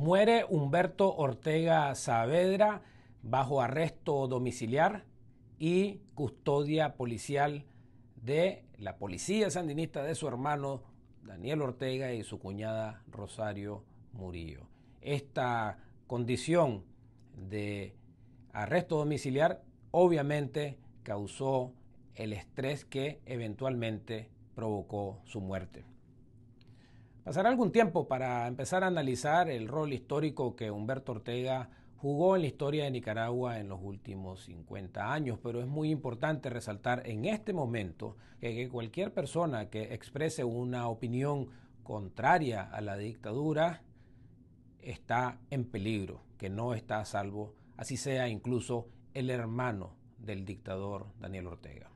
Muere Humberto Ortega Saavedra bajo arresto domiciliar y custodia policial de la policía sandinista de su hermano Daniel Ortega y su cuñada Rosario Murillo. Esta condición de arresto domiciliar obviamente causó el estrés que eventualmente provocó su muerte. Pasará algún tiempo para empezar a analizar el rol histórico que Humberto Ortega jugó en la historia de Nicaragua en los últimos 50 años, pero es muy importante resaltar en este momento que cualquier persona que exprese una opinión contraria a la dictadura está en peligro, que no está a salvo, así sea incluso el hermano del dictador Daniel Ortega.